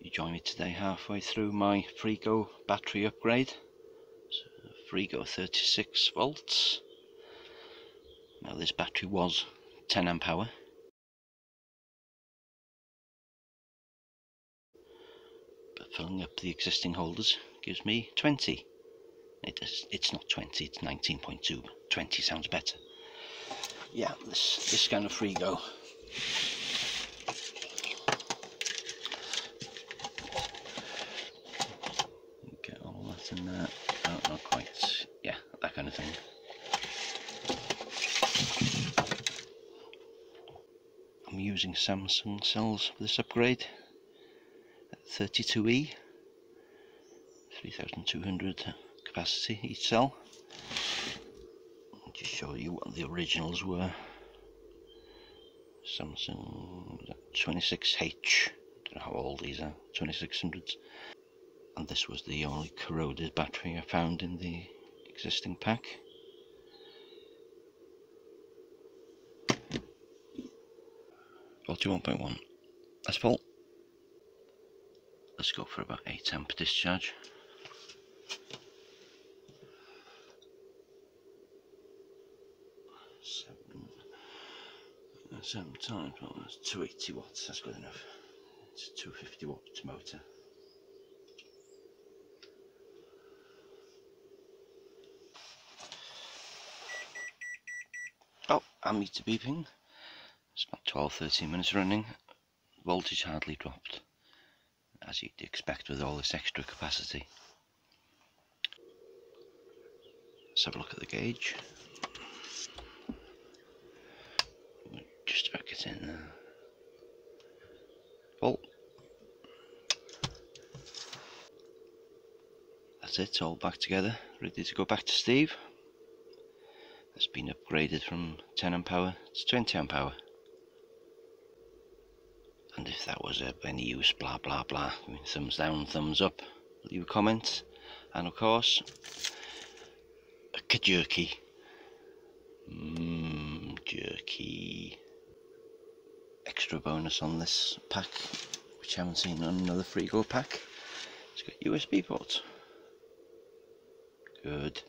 you join me today halfway through my Freego battery upgrade. So Freego 36 volts. Now this battery was 10 amp hour. But filling up the existing holders gives me 20. It is, it's not 20, it's 19.2. 20 sounds better. Yeah, this, this kind of Freego in there. Oh, not quite. Yeah, that kind of thing. I'm using Samsung cells for this upgrade. 32E, 3200 capacity each cell. I'll just show you what the originals were. Samsung 26H. Don't know how old these are. 2600s and this was the only corroded battery I found in the existing pack. Voltage 1.1. That's full. Let's go for about 8 amp discharge. Seven, seven times, well, that's 280 watts, that's good enough. It's a 250 watt motor. Oh, ammeter beeping. It's about 12 13 minutes running. Voltage hardly dropped, as you'd expect with all this extra capacity. Let's have a look at the gauge. Just about get in there. Full. That's it, all back together, ready to go back to Steve has been upgraded from 10 amp hour to 20 amp hour. And if that was of any use, blah blah blah, thumbs down, thumbs up, leave a comment, and of course, a jerky. Mmm, jerky. Extra bonus on this pack, which I haven't seen on another Freego pack. It's got USB ports. Good.